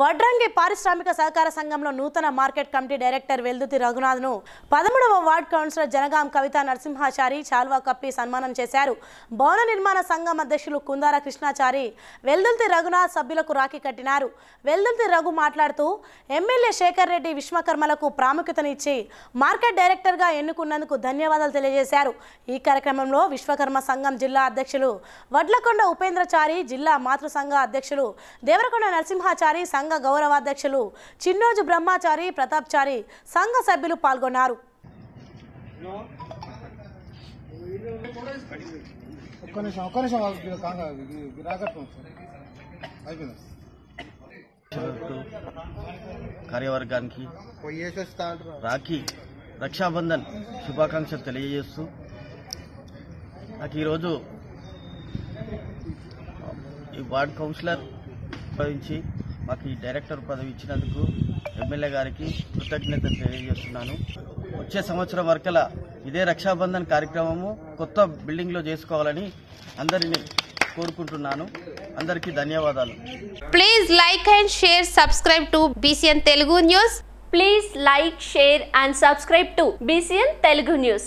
వడ్రంగి పారిశ్రామిక సహకార సంఘంలో నూతన మార్కెట్ కమిటీ డైరెక్టర్ వెల్దుతి రఘునాథ్ను పదమూడవ వార్డ్ కౌన్సిలర్ జనగాం కవిత నరసింహాచారి చాల్వా కప్పి సన్మానం చేశారు. భవన నిర్మాణ సంఘం అధ్యక్షులు కుందార కృష్ణాచారి వెల్దుల్తి రఘునాథ్ సభ్యులకు రాఖీ కట్టినారు. వెల్దుల్తి రఘు మాట్లాడుతూ ఎమ్మెల్యే శేఖర్ రెడ్డి విశ్వకర్మలకు ప్రాముఖ్యతనిచ్చి మార్కెట్ డైరెక్టర్గా ఎన్నుకున్నందుకు ధన్యవాదాలు తెలియజేశారు. ఈ కార్యక్రమంలో విశ్వకర్మ సంఘం జిల్లా అధ్యక్షులు వడ్లకొండ ఉపేంద్రచారి జిల్లా మాతృ సంఘ అధ్యక్షులు దేవరకొండ నరసింహాచారి సంఘ గౌరవాధ్యక్షులు చిన్నోజు బ్రహ్మాచారి ప్రతాప్చారి సంఘ సభ్యులు పాల్గొన్నారు. ఒక్క నిమిషం ఒక్క నిమిషం ఆగు, కాంగా రాకట్టుకోండి సార్. అయిపోయింది టు కార్యవర్గానికి రాఖీ రక్షాబంధన్ శుభాకాంక్షలు తెలియజేస్తూ నాకు ఈరోజు ఈ వార్డ్ కౌన్సిలర్ భావించి మాకు ఈ డైరెక్టర్ పదవి ఇచ్చినందుకు ఎమ్మెల్యే గారికి కృతజ్ఞతలు తెలియజేస్తున్నాను. వచ్చే సంవత్సరం వరకల ఇదే రక్షాబంధన్ కార్యక్రమము కొత్త బిల్డింగ్లో చేసుకోవాలని అందరినీ కోరుకుంటున్నాను. అందరికీ ధన్యవాదాలు. Please like and share subscribe to BCN Telugu news please like share and subscribe to BCN Telugu news